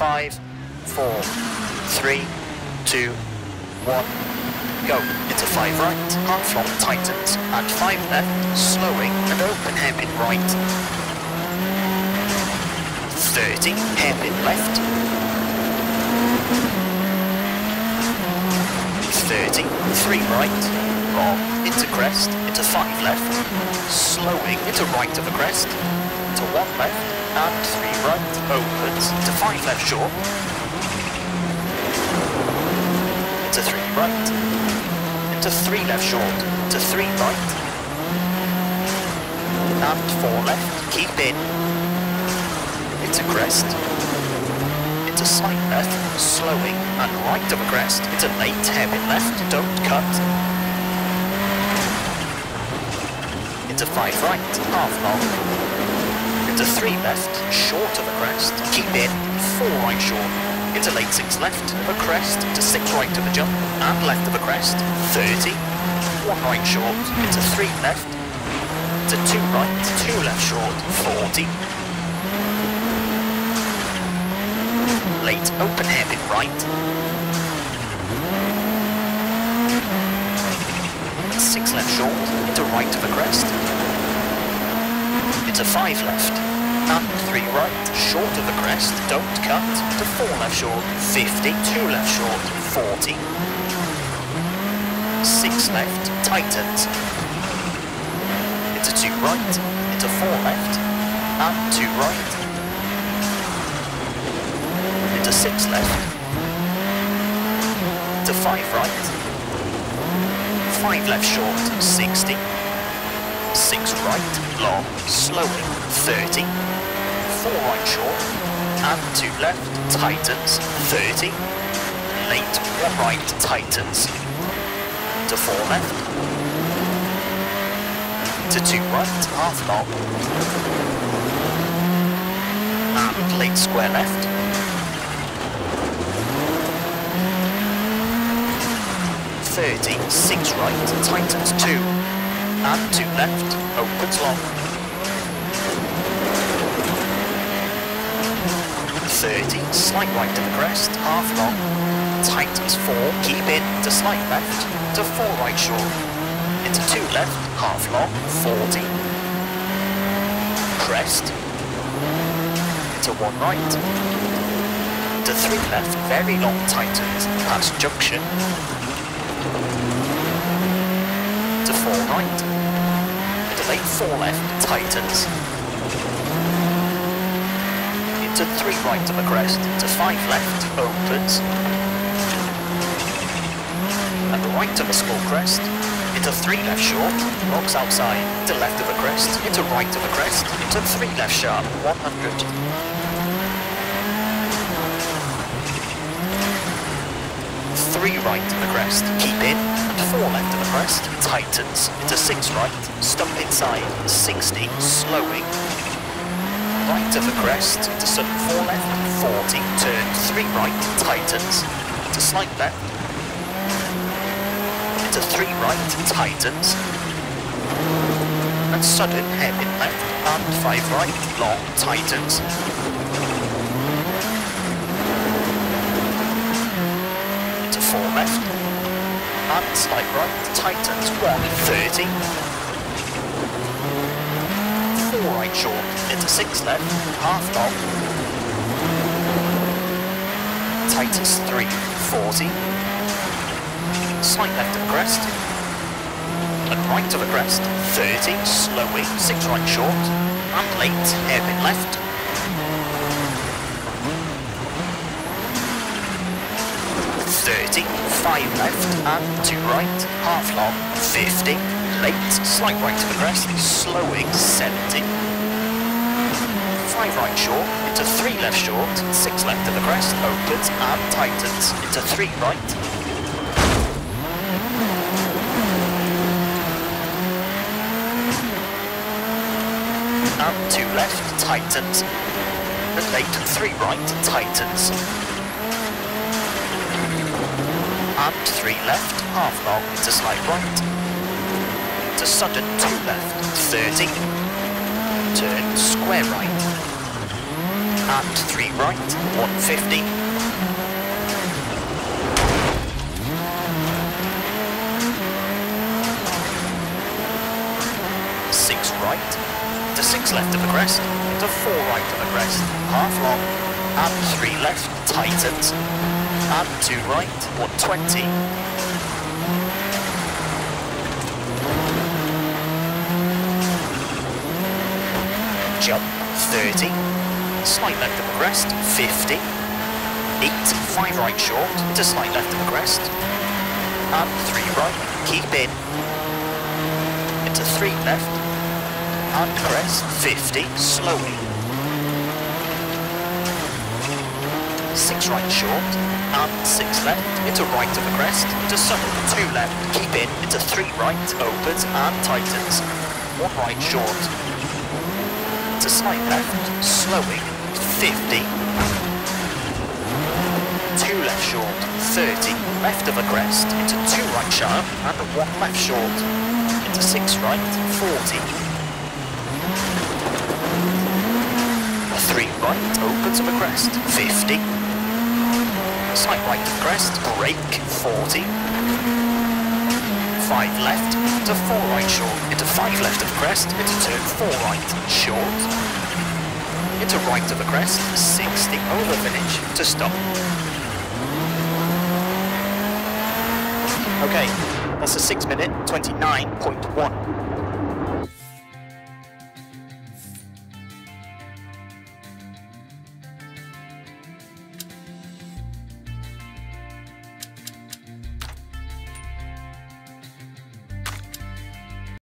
five, four, three, two, one, go. Into five right, half long tightens, and five left, slowing and open hairpin right. 30, hairpin left. 30, three right, long, into crest, into five left, slowing into right of the crest, into one left, and three right, opens, to five left short, into three right, into three left short, to three right, and four left, keep in, into crest, into slight left, slowing, and right of a crest, into late hairpin left, don't cut, into five right, half long, into three left, short of a crest, keep in, four right short, into late six left of a crest, to six right of a jump, and left of a crest, 30, one right short, into three left, to two right, two left short, 40, late open hairpin right. Six left short, into right of a crest. Into five left, and three right, short of the crest, don't cut, to four left short, 50, two left short, 40. Six left, tightens. a two right, it's a four left, and two right. It's a six left, to five right, five left short, six long, slowing, 30, four right short, and two left, tightens, 30, late, one right, tightens, to four left, to two right, half long, and late square left, Thirty, six right, tightens 2, and 2 left, opens long. 30, slight right to the crest, half long, tightens 4, keep in, to slight left, to 4 right short, into 2 left, half long, 40, crest, into 1 right, to 3 left, very long tightens, past junction, to four right, into four left, tightens, into three right of a crest, to five left, opens, and right of a small crest, into three left short, rocks outside, to left of a crest, into right of a crest, into three left sharp, 100. three right of the crest, keep in, four left of the crest, tightens, into six right, stump inside, 60, slowing, right of the crest, to sudden four left, 40, turn three right, tightens, to slight left, into three right, tightens, and sudden hairpin left, and five right, long, tightens, four left, slight right, tightens, 130, four right short, into six left, half long, tightens 3, 40, slight left of crest, and right of the crest, 30, slowing, six right short, and late, hairpin left, 30, 5 left, and 2 right, half long, 50, late, slight right to the crest, slowing, 70, 5 right short, into 3 left short, 6 left to the crest, opens and tightens, into 3 right, and 2 left, tightens, and late 3 right, tightens, and three left, half long to slight right, to sudden two left, 30, turn square right, and 3 right, 150. Six right, to six left of the crest, to four right of the crest, half long, and three left, tightens, and two right, 120. jump, 30, slight left of the crest, 50, 8, 5 right short, to slight left of the crest, and 3 right, keep in, into 3 left, and crest, 50, slowly, 6 right short, and 6 left, into right of the crest, into subtle, 2 left, keep in, into 3 right, opens and tightens, 1 right short, to slight left, slowing, 50. Two left short, 30. Left of a crest, into two right sharp, and one left short. Into six right, 40. Three right, open to the crest, 50. Slight right to the crest, brake, 40 five left, to four right short, into five left of crest, into turn four right, short, into right of the crest, 60 over finish to stop. Okay, that's a 6 minute 29.1.